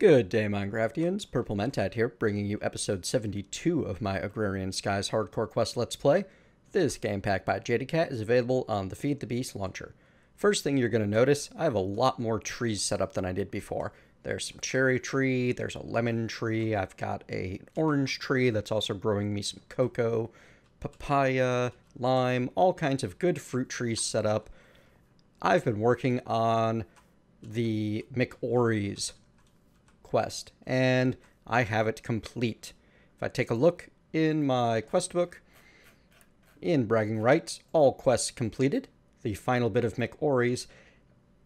Good day, Minecraftians. Purple Mentat here, bringing you episode 72 of my Agrarian Skies Hardcore Quest Let's Play. This game pack by Jadedcat is available on the Feed the Beast launcher. First thing you're going to notice, I have a lot more trees set up than I did before. There's some cherry tree, there's a lemon tree, I've got a orange tree that's also growing me some cocoa, papaya, lime, all kinds of good fruit trees set up. I've been working on the McAurey's quest, and I have it complete. If I take a look in my quest book, in Bragging Rights, all quests completed, the final bit of McAurey's,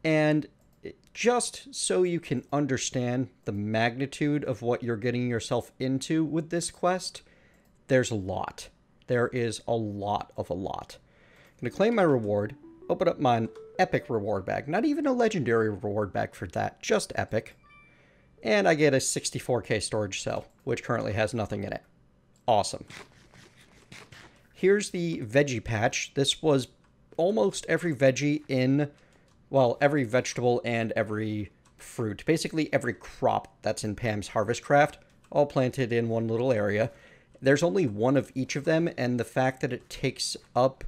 and just so you can understand the magnitude of what you're getting yourself into with this quest, there's a lot. There is a lot of a lot. I'm going to claim my reward, open up my epic reward bag. Not even a legendary reward bag for that, just epic. And I get a 64k storage cell, which currently has nothing in it. Awesome. Here's the veggie patch. This was almost every veggie in well, every vegetable and every fruit, basically every crop that's in Pam's Harvest Craft, all planted in one little area. There's only one of each of them, and the fact that it takes up,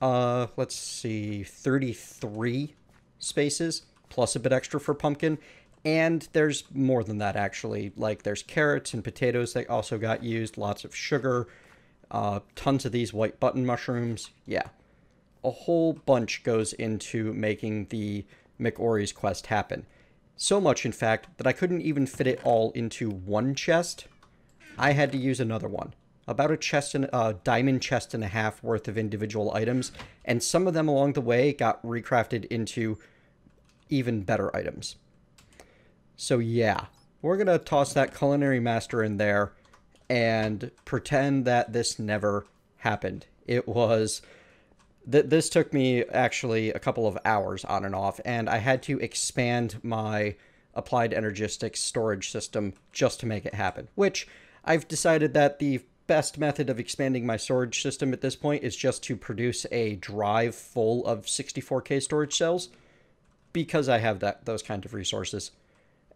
uh, let's see, 33 spaces, plus a bit extra for pumpkin, and there's more than that actually. Like there's carrots and potatoes that also got used, lots of sugar, uh, tons of these white button mushrooms. Yeah a whole bunch goes into making the McAurey's quest happen. So much, in fact, that I couldn't even fit it all into one chest. I had to use another one. About a chest and a uh, diamond chest and a half worth of individual items, and some of them along the way got recrafted into even better items. So yeah, we're gonna toss that culinary master in there and pretend that this never happened. It was th- this took me actually a couple of hours on and off, and I had to expand my applied energistics storage system just to make it happen. Which I've decided that the best method of expanding my storage system at this point is just to produce a drive full of 64k storage cells because I have that those kind of resources.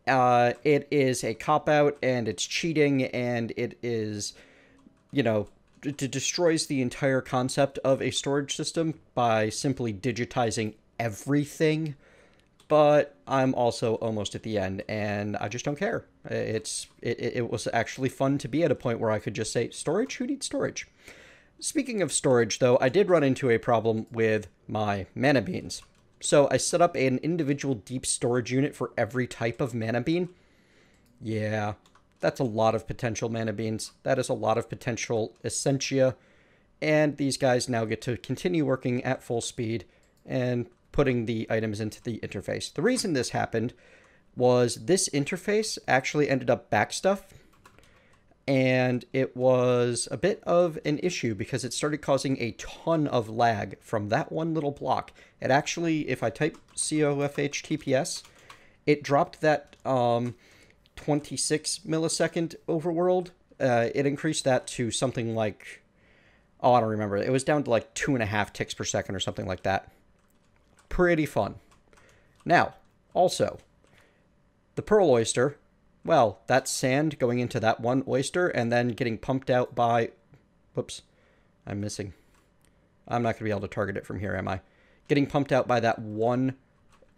Uh, it is a cop out and it's cheating and it is, you know, it destroys the entire concept of a storage system by simply digitizing everything. But I'm also almost at the end, and I just don't care. It's it, it was actually fun to be at a point where I could just say, storage? Who needs storage? Speaking of storage, though, I did run into a problem with my mana beans. So I set up an individual deep storage unit for every type of mana bean. Yeah, that's a lot of potential mana beans. That is a lot of potential essentia. And these guys now get to continue working at full speed and putting the items into the interface. The reason this happened was this interface actually ended up back stuff and it was a bit of an issue because it started causing a ton of lag from that one little block. It actually, if I type COFHTPS, it dropped that um, 26 millisecond overworld. Uh, it increased that to something like, oh, I don't remember. It was down to like two and a half ticks per second or something like that. Pretty fun. Now, also, the Pearl Oyster, well, that's sand going into that one oyster and then getting pumped out by, whoops, I'm missing. I'm not going to be able to target it from here, am I? Getting pumped out by that one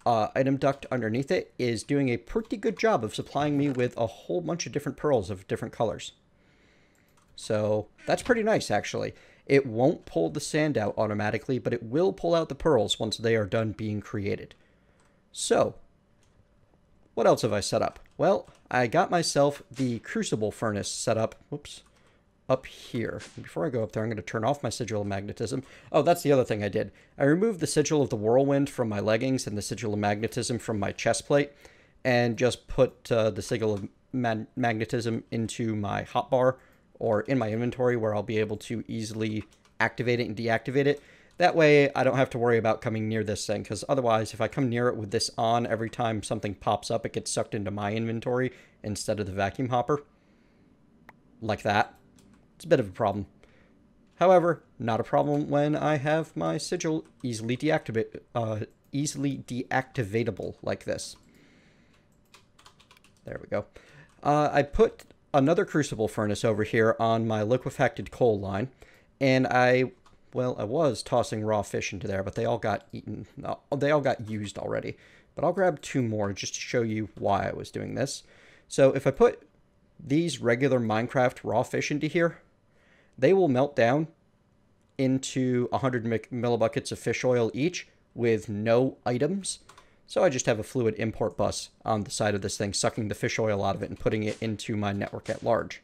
uh, item duct underneath it is doing a pretty good job of supplying me with a whole bunch of different pearls of different colors. So that's pretty nice, actually. It won't pull the sand out automatically, but it will pull out the pearls once they are done being created. So, what else have I set up? Well, I got myself the crucible furnace set up. Whoops up here. Before I go up there, I'm going to turn off my sigil of magnetism. Oh, that's the other thing I did. I removed the sigil of the whirlwind from my leggings and the sigil of magnetism from my chest plate, and just put uh, the sigil of ma magnetism into my hotbar or in my inventory where I'll be able to easily activate it and deactivate it. That way, I don't have to worry about coming near this thing, because otherwise, if I come near it with this on, every time something pops up, it gets sucked into my inventory instead of the vacuum hopper. Like that. It's a bit of a problem. However, not a problem when I have my sigil easily deactivate, uh, easily deactivatable like this. There we go. Uh, I put another crucible furnace over here on my liquefacted coal line, and I, well, I was tossing raw fish into there, but they all got eaten. Uh, they all got used already. But I'll grab two more just to show you why I was doing this. So if I put these regular Minecraft raw fish into here, they will melt down into 100 millibuckets of fish oil each with no items. So I just have a fluid import bus on the side of this thing, sucking the fish oil out of it and putting it into my network at large.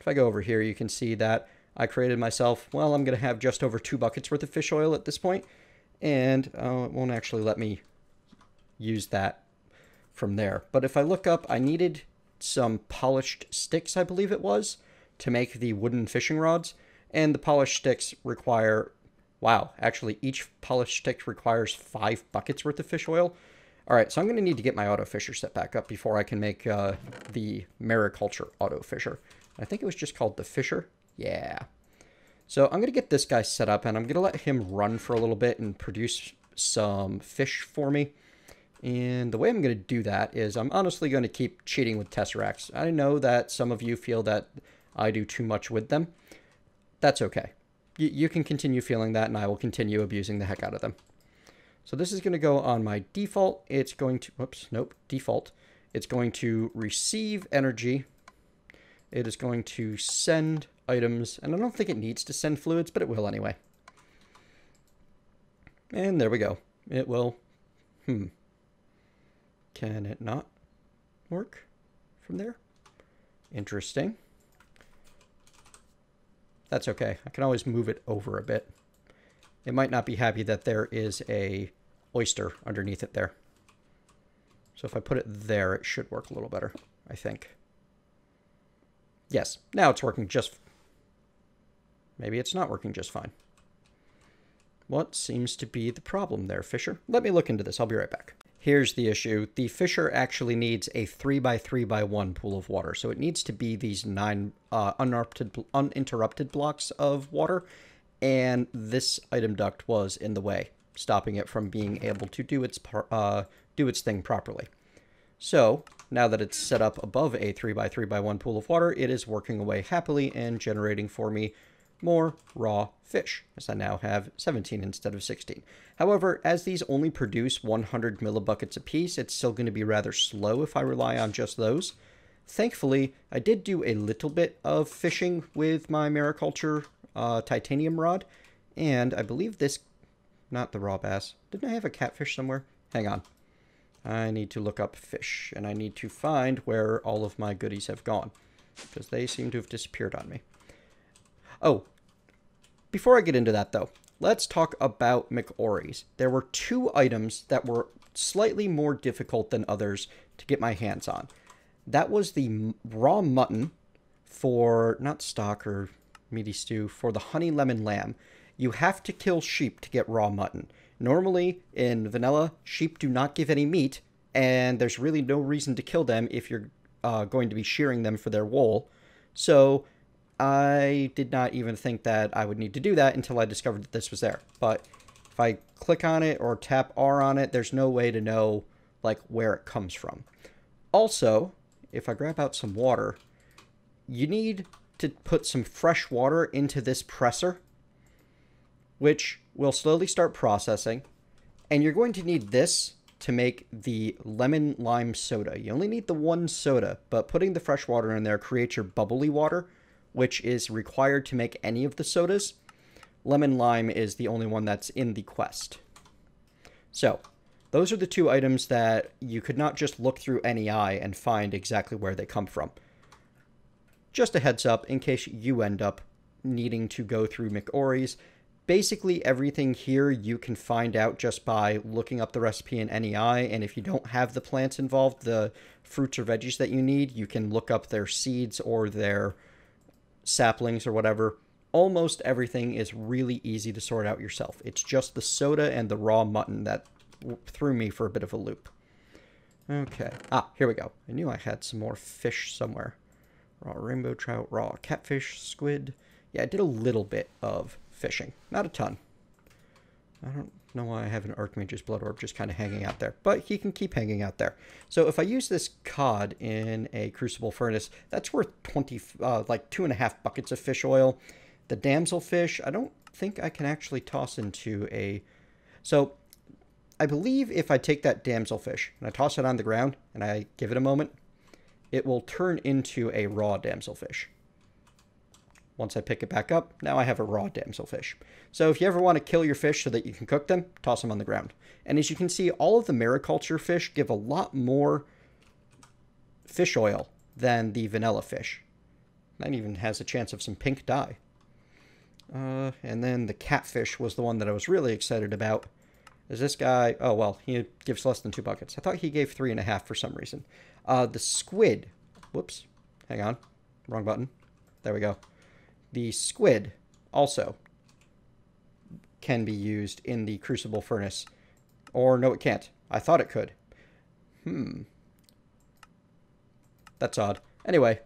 If I go over here, you can see that I created myself, well, I'm going to have just over two buckets worth of fish oil at this point, and uh, it won't actually let me use that from there. But if I look up, I needed some polished sticks, I believe it was, to make the wooden fishing rods. And the polished sticks require, wow, actually each polished stick requires five buckets worth of fish oil. All right, so I'm going to need to get my auto fisher set back up before I can make uh, the mariculture auto fisher. I think it was just called the fisher. Yeah. So I'm going to get this guy set up and I'm going to let him run for a little bit and produce some fish for me. And the way I'm going to do that is I'm honestly going to keep cheating with Tesseracts. I know that some of you feel that I do too much with them. That's okay. Y you can continue feeling that and I will continue abusing the heck out of them. So this is going to go on my default. It's going to, whoops, nope, default. It's going to receive energy. It is going to send items, and I don't think it needs to send fluids, but it will anyway. And there we go. It will, hmm, can it not work from there? Interesting. That's okay. I can always move it over a bit. It might not be happy that there is a oyster underneath it there. So if I put it there, it should work a little better, I think. Yes, now it's working just... Maybe it's not working just fine. What seems to be the problem there, Fisher? Let me look into this. I'll be right back. Here's the issue. The Fisher actually needs a 3 by 3 by one pool of water. So it needs to be these nine uh, uninterrupted, uninterrupted blocks of water. And this item duct was in the way, stopping it from being able to do its, uh, do its thing properly. So now that it's set up above a 3 by 3 by one pool of water, it is working away happily and generating for me more raw fish, as I now have 17 instead of 16. However, as these only produce 100 millibuckets apiece, it's still going to be rather slow if I rely on just those. Thankfully, I did do a little bit of fishing with my Mariculture uh, titanium rod, and I believe this, not the raw bass, didn't I have a catfish somewhere? Hang on. I need to look up fish, and I need to find where all of my goodies have gone, because they seem to have disappeared on me. Oh, before I get into that, though, let's talk about McAurey's. There were two items that were slightly more difficult than others to get my hands on. That was the raw mutton for, not stock or meaty stew, for the honey lemon lamb. You have to kill sheep to get raw mutton. Normally, in vanilla, sheep do not give any meat, and there's really no reason to kill them if you're uh, going to be shearing them for their wool. So I did not even think that I would need to do that until I discovered that this was there. But if I click on it or tap R on it, there's no way to know like where it comes from. Also, if I grab out some water, you need to put some fresh water into this presser, which will slowly start processing. And you're going to need this to make the lemon lime soda. You only need the one soda, but putting the fresh water in there creates your bubbly water, which is required to make any of the sodas. Lemon Lime is the only one that's in the quest. So, those are the two items that you could not just look through NEI and find exactly where they come from. Just a heads up in case you end up needing to go through McAurey's. Basically, everything here you can find out just by looking up the recipe in NEI, and if you don't have the plants involved, the fruits or veggies that you need, you can look up their seeds or their saplings or whatever, almost everything is really easy to sort out yourself. It's just the soda and the raw mutton that threw me for a bit of a loop. Okay. Ah, here we go. I knew I had some more fish somewhere. Raw rainbow trout, raw catfish, squid. Yeah, I did a little bit of fishing. Not a ton. I don't know why I have an Archmage's Blood Orb just kind of hanging out there, but he can keep hanging out there. So if I use this cod in a Crucible Furnace, that's worth 20, uh, like two and a half buckets of fish oil. The damselfish, I don't think I can actually toss into a... So I believe if I take that damselfish and I toss it on the ground and I give it a moment, it will turn into a raw damselfish. Once I pick it back up, now I have a raw damselfish. So if you ever want to kill your fish so that you can cook them, toss them on the ground. And as you can see, all of the mariculture fish give a lot more fish oil than the vanilla fish. That even has a chance of some pink dye. Uh, and then the catfish was the one that I was really excited about. Is this guy... Oh, well, he gives less than two buckets. I thought he gave three and a half for some reason. Uh, the squid... Whoops. Hang on. Wrong button. There we go. The squid also can be used in the crucible furnace. Or no, it can't. I thought it could. Hmm. That's odd. Anyway,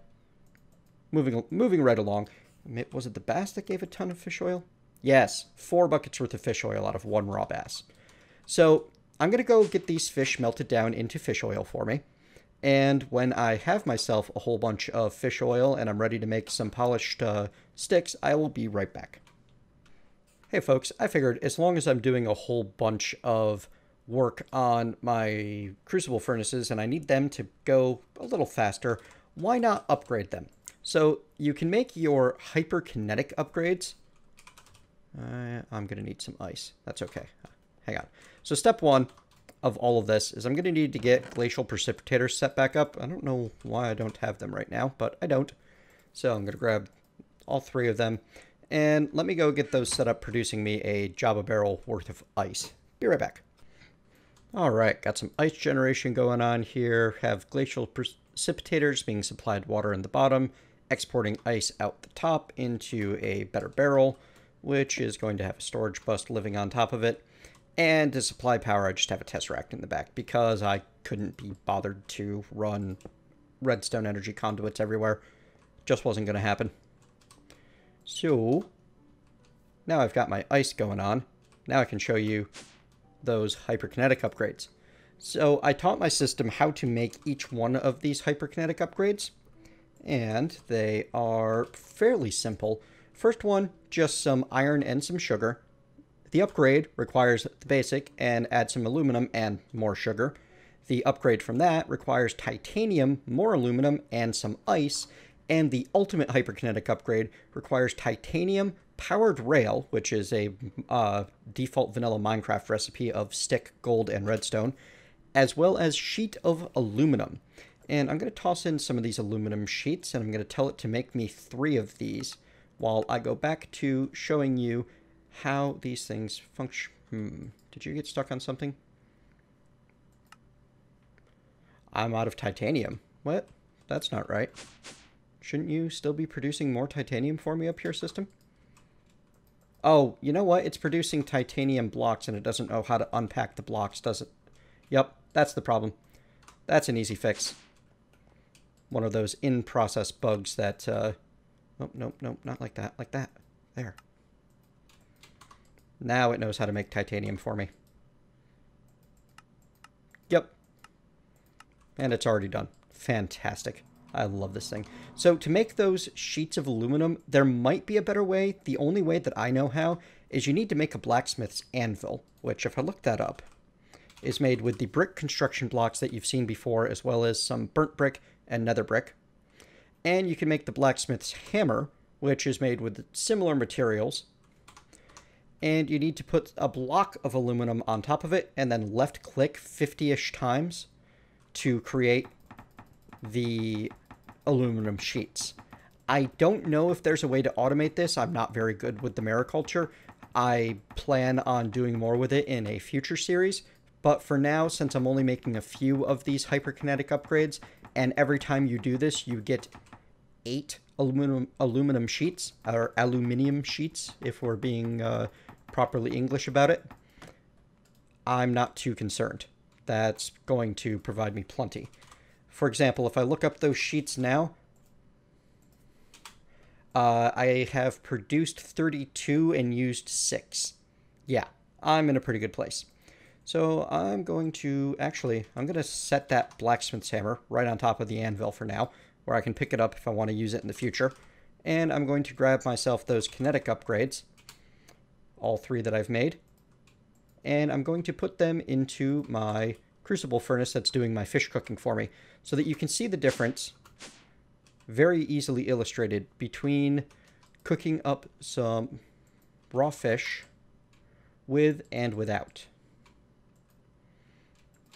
moving moving right along. Was it the bass that gave a ton of fish oil? Yes, four buckets worth of fish oil out of one raw bass. So I'm going to go get these fish melted down into fish oil for me. And when I have myself a whole bunch of fish oil and I'm ready to make some polished uh, sticks, I will be right back. Hey folks, I figured as long as I'm doing a whole bunch of work on my crucible furnaces and I need them to go a little faster, why not upgrade them? So you can make your hyperkinetic upgrades. Uh, I'm going to need some ice. That's okay. Hang on. So step one, of all of this is I'm going to need to get glacial precipitators set back up. I don't know why I don't have them right now, but I don't. So I'm going to grab all three of them. And let me go get those set up, producing me a Jabba barrel worth of ice. Be right back. All right, got some ice generation going on here. Have glacial precipitators being supplied water in the bottom, exporting ice out the top into a better barrel, which is going to have a storage bus living on top of it. And to supply power, I just have a Tesseract in the back because I couldn't be bothered to run redstone energy conduits everywhere. Just wasn't going to happen. So, now I've got my ice going on. Now I can show you those hyperkinetic upgrades. So I taught my system how to make each one of these hyperkinetic upgrades. And they are fairly simple. First one, just some iron and some sugar. The upgrade requires the basic and add some aluminum and more sugar. The upgrade from that requires titanium, more aluminum, and some ice. And the ultimate hyperkinetic upgrade requires titanium, powered rail, which is a uh, default vanilla Minecraft recipe of stick, gold, and redstone, as well as sheet of aluminum. And I'm going to toss in some of these aluminum sheets, and I'm going to tell it to make me three of these while I go back to showing you how these things function. Hmm. Did you get stuck on something? I'm out of titanium. What? That's not right. Shouldn't you still be producing more titanium for me up here, system? Oh, you know what? It's producing titanium blocks and it doesn't know how to unpack the blocks, does it? Yep, that's the problem. That's an easy fix. One of those in-process bugs that, uh... Oh, nope, nope, not like that. Like that. There. Now it knows how to make titanium for me. Yep. And it's already done. Fantastic. I love this thing. So to make those sheets of aluminum, there might be a better way. The only way that I know how is you need to make a blacksmith's anvil, which if I look that up, is made with the brick construction blocks that you've seen before, as well as some burnt brick and nether brick. And you can make the blacksmith's hammer, which is made with similar materials, and you need to put a block of aluminum on top of it and then left click 50-ish times to create the aluminum sheets. I don't know if there's a way to automate this. I'm not very good with the mariculture. I plan on doing more with it in a future series, but for now, since I'm only making a few of these hyperkinetic upgrades, and every time you do this, you get eight aluminum aluminum sheets, or aluminium sheets, if we're being uh, properly English about it, I'm not too concerned. That's going to provide me plenty. For example, if I look up those sheets now, uh, I have produced 32 and used 6. Yeah, I'm in a pretty good place. So I'm going to, actually, I'm going to set that blacksmith's hammer right on top of the anvil for now, where I can pick it up if I want to use it in the future. And I'm going to grab myself those kinetic upgrades, all three that I've made, and I'm going to put them into my crucible furnace that's doing my fish cooking for me, so that you can see the difference, very easily illustrated, between cooking up some raw fish with and without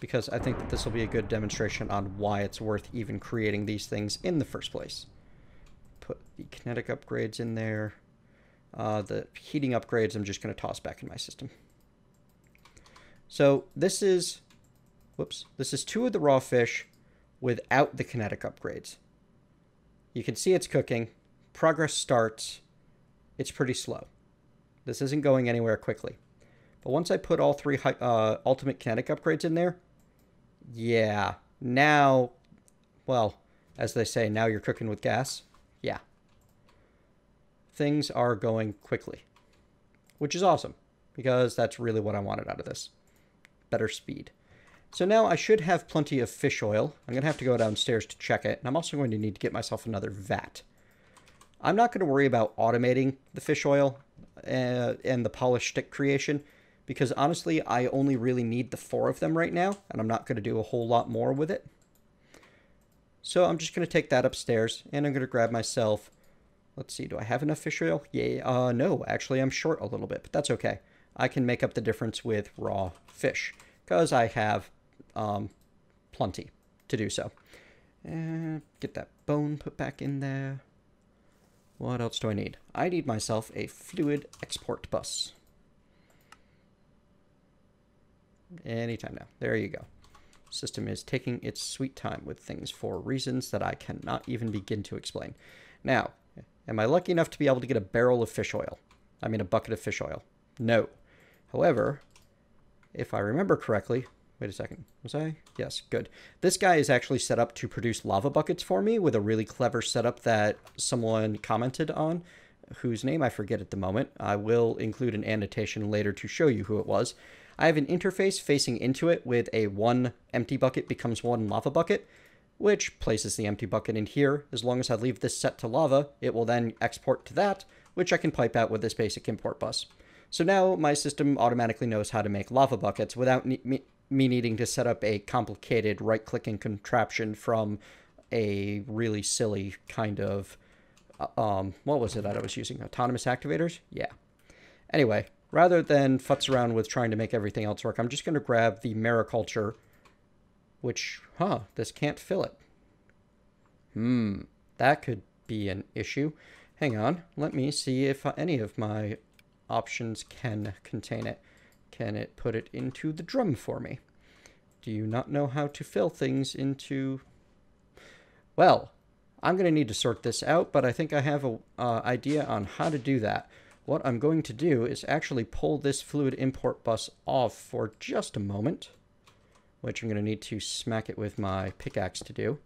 because I think that this will be a good demonstration on why it's worth even creating these things in the first place. Put the kinetic upgrades in there. Uh, the heating upgrades I'm just going to toss back in my system. So this is, whoops, this is two of the raw fish without the kinetic upgrades. You can see it's cooking. Progress starts. It's pretty slow. This isn't going anywhere quickly. But once I put all three uh, ultimate kinetic upgrades in there, yeah. Now, well, as they say, now you're cooking with gas. Things are going quickly, which is awesome because that's really what I wanted out of this. Better speed. So now I should have plenty of fish oil. I'm going to have to go downstairs to check it. And I'm also going to need to get myself another vat. I'm not going to worry about automating the fish oil uh, and the polish stick creation because honestly, I only really need the four of them right now, and I'm not going to do a whole lot more with it. So I'm just going to take that upstairs, and I'm going to grab myself, let's see, do I have enough fish oil? Yay, uh, no, actually I'm short a little bit, but that's okay. I can make up the difference with raw fish, because I have um, plenty to do so. And get that bone put back in there. What else do I need? I need myself a fluid export bus. Anytime now. There you go. System is taking its sweet time with things for reasons that I cannot even begin to explain. Now, am I lucky enough to be able to get a barrel of fish oil? I mean a bucket of fish oil. No. However, if I remember correctly, wait a second, was I? Yes, good. This guy is actually set up to produce lava buckets for me with a really clever setup that someone commented on, whose name I forget at the moment. I will include an annotation later to show you who it was. I have an interface facing into it with a one empty bucket becomes one lava bucket, which places the empty bucket in here. As long as I leave this set to lava, it will then export to that, which I can pipe out with this basic import bus. So now my system automatically knows how to make lava buckets without me, me needing to set up a complicated right-clicking contraption from a really silly kind of, uh, um, what was it that I was using? Autonomous activators? Yeah. Anyway, rather than futz around with trying to make everything else work, I'm just going to grab the mariculture, which, huh, this can't fill it. Hmm, that could be an issue. Hang on, let me see if any of my options can contain it. Can it put it into the drum for me? Do you not know how to fill things into... Well, I'm going to need to sort this out, but I think I have an uh, idea on how to do that what I'm going to do is actually pull this fluid import bus off for just a moment, which I'm going to need to smack it with my pickaxe to do.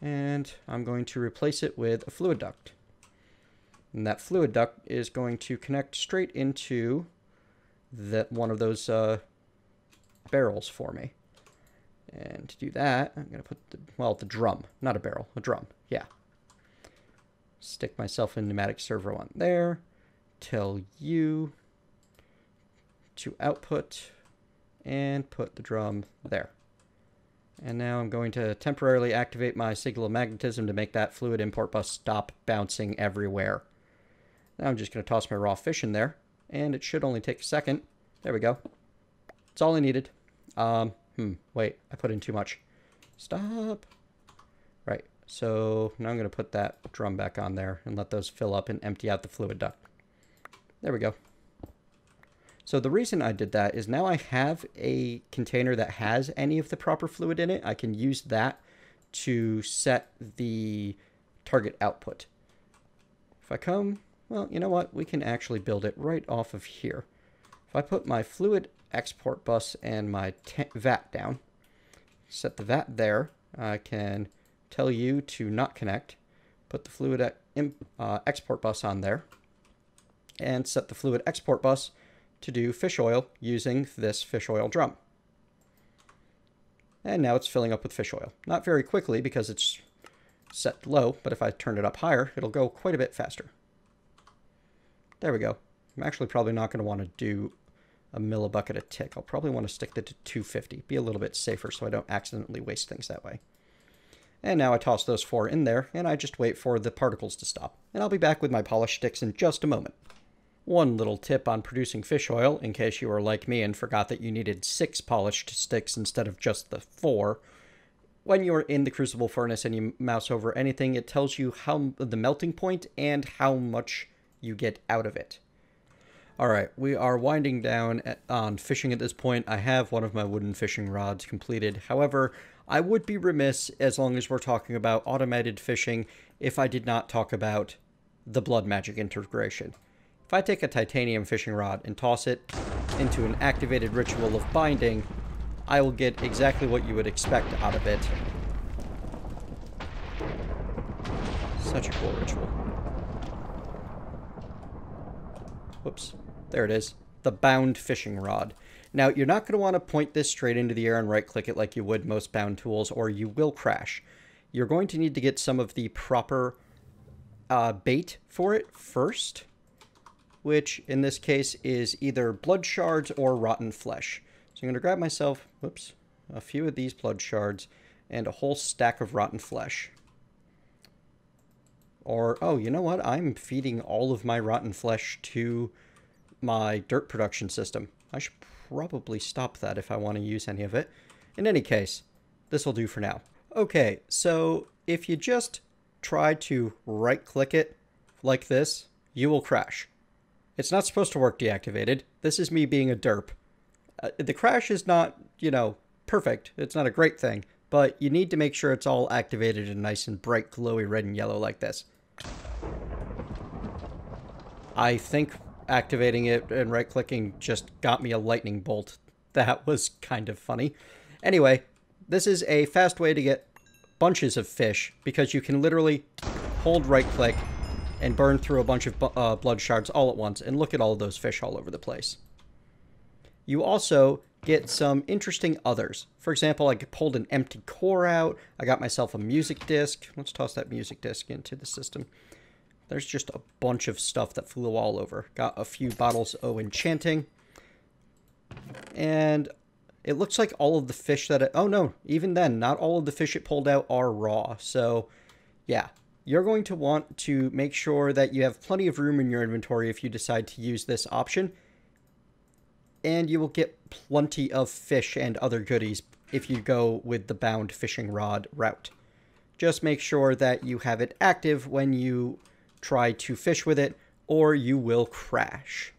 And I'm going to replace it with a fluid duct. And that fluid duct is going to connect straight into that one of those uh, barrels for me. And to do that, I'm going to put the, well, the drum, not a barrel, a drum. Yeah, stick myself in pneumatic servo on there, tell you to output, and put the drum there. And now I'm going to temporarily activate my sigil of magnetism to make that fluid import bus stop bouncing everywhere. Now I'm just going to toss my raw fish in there, and it should only take a second. There we go. That's all I needed. Um, hmm, wait, I put in too much. Stop. Right. So now I'm going to put that drum back on there and let those fill up and empty out the fluid duct. There we go. So the reason I did that is now I have a container that has any of the proper fluid in it. I can use that to set the target output. If I come, well, you know what? We can actually build it right off of here. If I put my fluid export bus and my vat down, set the vat there, I can tell you to not connect, put the fluid uh, export bus on there, and set the fluid export bus to do fish oil using this fish oil drum. And now it's filling up with fish oil. Not very quickly because it's set low, but if I turn it up higher, it'll go quite a bit faster. There we go. I'm actually probably not going to want to do a millibucket a tick. I'll probably want to stick it to 250. Be a little bit safer so I don't accidentally waste things that way. And now I toss those four in there, and I just wait for the particles to stop. And I'll be back with my polished sticks in just a moment. One little tip on producing fish oil, in case you were like me and forgot that you needed six polished sticks instead of just the four. When you're in the crucible furnace and you mouse over anything, it tells you how the melting point and how much you get out of it. All right, we are winding down at, on fishing at this point. I have one of my wooden fishing rods completed. However, I would be remiss, as long as we're talking about automated fishing, if I did not talk about the blood magic integration. If I take a titanium fishing rod and toss it into an activated ritual of binding, I will get exactly what you would expect out of it. Such a cool ritual. Whoops. There it is. The bound fishing rod. Now, you're not going to want to point this straight into the air and right-click it like you would most bound tools, or you will crash. You're going to need to get some of the proper uh, bait for it first which in this case is either blood shards or rotten flesh. So I'm going to grab myself, whoops, a few of these blood shards and a whole stack of rotten flesh. Or, oh, you know what? I'm feeding all of my rotten flesh to my dirt production system. I should probably stop that if I want to use any of it. In any case, this will do for now. Okay, so if you just try to right click it like this, you will crash. It's not supposed to work deactivated. This is me being a derp. Uh, the crash is not, you know, perfect. It's not a great thing, but you need to make sure it's all activated and nice and bright, glowy red and yellow like this. I think activating it and right-clicking just got me a lightning bolt. That was kind of funny. Anyway, this is a fast way to get bunches of fish because you can literally hold right-click and burn through a bunch of uh, blood shards all at once. And look at all those fish all over the place. You also get some interesting others. For example, I pulled an empty core out. I got myself a music disc. Let's toss that music disc into the system. There's just a bunch of stuff that flew all over. Got a few bottles of enchanting. And it looks like all of the fish that it... Oh, no. Even then, not all of the fish it pulled out are raw. So, yeah you're going to want to make sure that you have plenty of room in your inventory if you decide to use this option. And you will get plenty of fish and other goodies if you go with the bound fishing rod route. Just make sure that you have it active when you try to fish with it, or you will crash.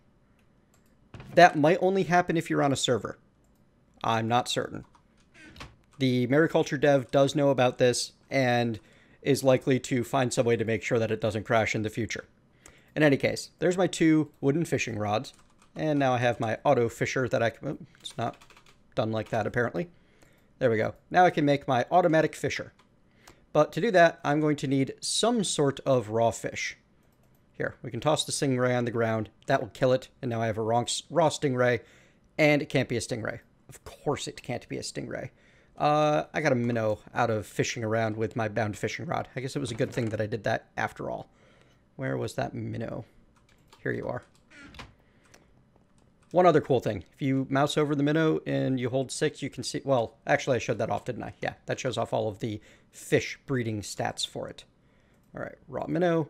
That might only happen if you're on a server. I'm not certain. The Mariculture dev does know about this, and is likely to find some way to make sure that it doesn't crash in the future. In any case, there's my two wooden fishing rods, and now I have my auto fisher that I can, oh, it's not done like that apparently. There we go. Now I can make my automatic fisher. But to do that, I'm going to need some sort of raw fish. Here, we can toss the stingray on the ground. That will kill it. And now I have a raw, raw stingray, and it can't be a stingray. Of course it can't be a stingray. Uh, I got a minnow out of fishing around with my bound fishing rod. I guess it was a good thing that I did that after all. Where was that minnow? Here you are. One other cool thing. If you mouse over the minnow and you hold six, you can see... Well, actually, I showed that off, didn't I? Yeah, that shows off all of the fish breeding stats for it. All right, raw minnow.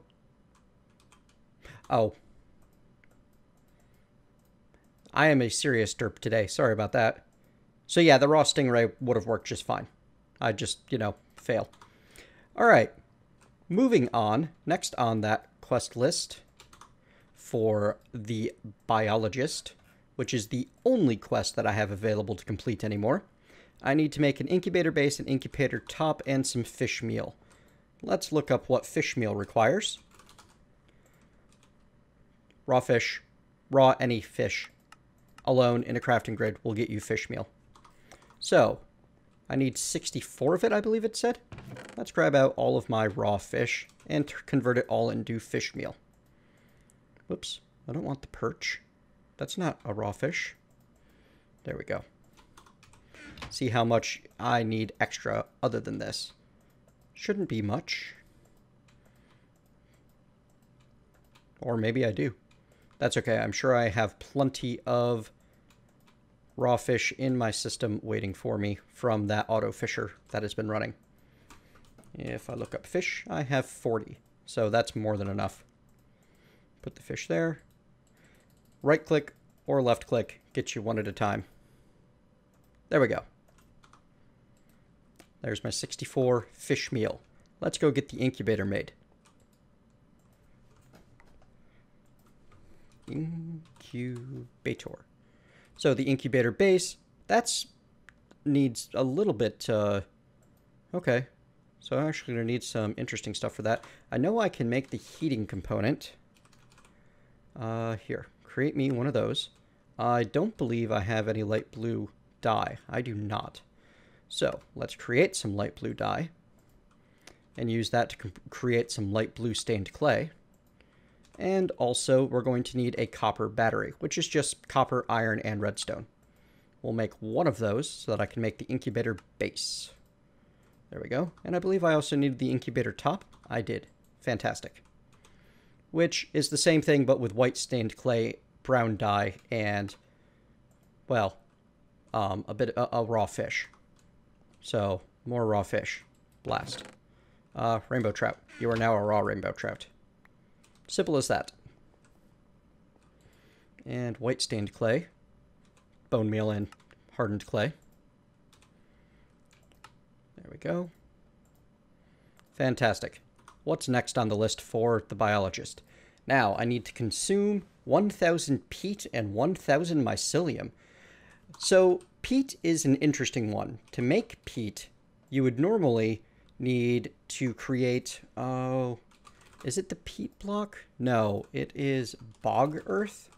Oh. I am a serious derp today. Sorry about that. So yeah, the raw stingray would have worked just fine. I just, you know, fail. All right, moving on. Next on that quest list for the biologist, which is the only quest that I have available to complete anymore. I need to make an incubator base, an incubator top, and some fish meal. Let's look up what fish meal requires. Raw fish, raw any fish, alone in a crafting grid will get you fish meal. So, I need 64 of it, I believe it said. Let's grab out all of my raw fish and convert it all into fish meal. Whoops, I don't want the perch. that's not a raw fish. There we go. See how much I need extra other than this. Shouldn't be much. Or maybe I do. That's okay. I'm sure I have plenty of raw fish in my system waiting for me from that auto fisher that has been running. If I look up fish, I have 40. So that's more than enough. Put the fish there. Right click or left click gets you one at a time. There we go. There's my 64 fish meal. Let's go get the incubator made. Incubator. So the incubator base, that's needs a little bit, uh, okay. So I'm actually to need some interesting stuff for that. I know I can make the heating component. Uh, here, create me one of those. I don't believe I have any light blue dye. I do not. So let's create some light blue dye and use that to create some light blue stained clay. And also we're going to need a copper battery, which is just copper, iron, and redstone. We'll make one of those so that I can make the incubator base. There we go. And I believe I also needed the incubator top. I did. Fantastic. Which is the same thing, but with white stained clay, brown dye, and, well, um, a bit a, a raw fish. So, more raw fish. Blast. Uh, rainbow trout. You are now a raw rainbow trout. Simple as that. And white stained clay. Bone meal and hardened clay. There we go. Fantastic. What's next on the list for the biologist? Now, I need to consume 1,000 peat and 1,000 mycelium. So, peat is an interesting one. To make peat, you would normally need to create, oh, is it the peat block? No, it is bog earth.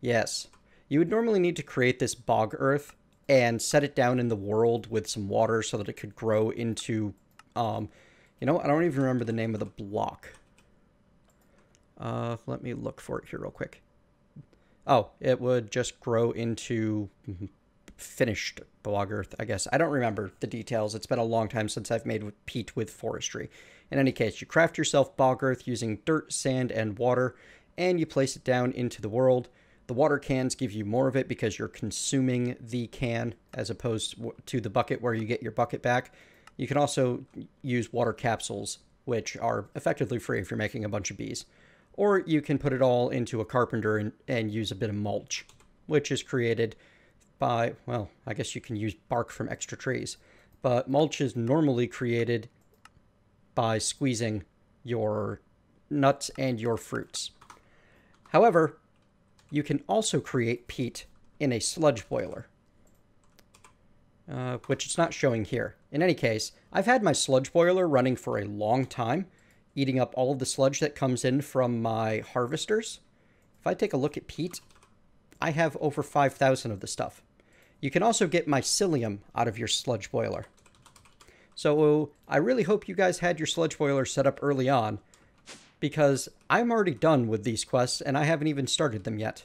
Yes. You would normally need to create this bog earth and set it down in the world with some water so that it could grow into, um, you know, I don't even remember the name of the block. Uh, let me look for it here real quick. Oh, it would just grow into finished bog earth, I guess. I don't remember the details. It's been a long time since I've made peat with forestry. In any case, you craft yourself bog earth using dirt, sand, and water, and you place it down into the world. The water cans give you more of it because you're consuming the can as opposed to the bucket where you get your bucket back. You can also use water capsules, which are effectively free if you're making a bunch of bees. Or you can put it all into a carpenter and, and use a bit of mulch, which is created by, well, I guess you can use bark from extra trees. But mulch is normally created by squeezing your nuts and your fruits. However, you can also create peat in a sludge boiler, uh, which it's not showing here. In any case, I've had my sludge boiler running for a long time, eating up all of the sludge that comes in from my harvesters. If I take a look at peat, I have over 5,000 of the stuff. You can also get mycelium out of your sludge boiler. So I really hope you guys had your sludge boiler set up early on because I'm already done with these quests and I haven't even started them yet.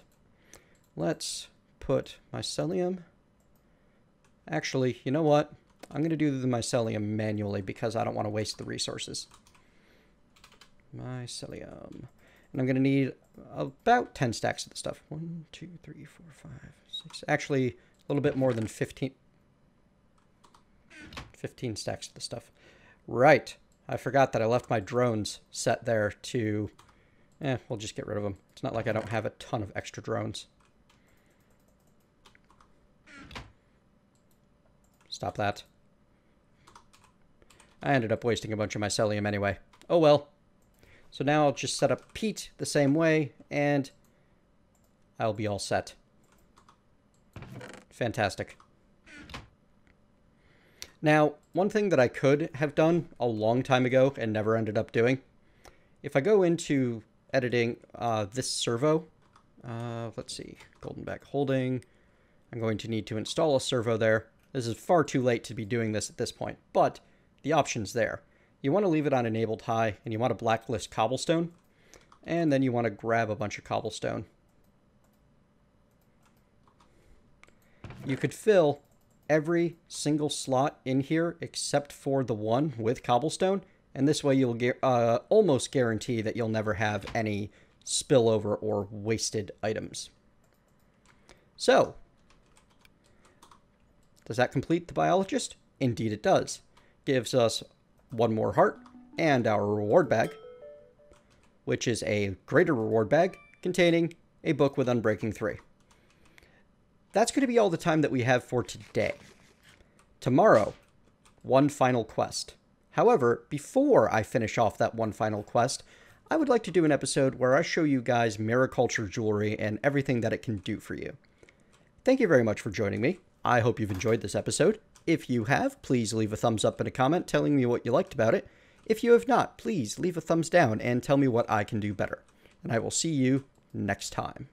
Let's put mycelium. Actually, you know what? I'm going to do the mycelium manually because I don't want to waste the resources. Mycelium. And I'm going to need about 10 stacks of the stuff. One, two, three, four, five, six. Actually, little bit more than 15. 15 stacks of the stuff. Right. I forgot that I left my drones set there to... Eh, we'll just get rid of them. It's not like I don't have a ton of extra drones. Stop that. I ended up wasting a bunch of my mycelium anyway. Oh well. So now I'll just set up peat the same way, and I'll be all set. Fantastic. Now, one thing that I could have done a long time ago and never ended up doing, if I go into editing uh, this servo, uh, let's see, Goldenback Holding, I'm going to need to install a servo there. This is far too late to be doing this at this point, but the option's there. You want to leave it on enabled high, and you want to blacklist cobblestone, and then you want to grab a bunch of cobblestone. You could fill every single slot in here except for the one with cobblestone, and this way you'll get, uh, almost guarantee that you'll never have any spillover or wasted items. So, does that complete the biologist? Indeed it does. Gives us one more heart and our reward bag, which is a greater reward bag containing a book with Unbreaking 3. That's going to be all the time that we have for today. Tomorrow, one final quest. However, before I finish off that one final quest, I would like to do an episode where I show you guys Mariculture jewelry and everything that it can do for you. Thank you very much for joining me. I hope you've enjoyed this episode. If you have, please leave a thumbs up and a comment telling me what you liked about it. If you have not, please leave a thumbs down and tell me what I can do better. And I will see you next time.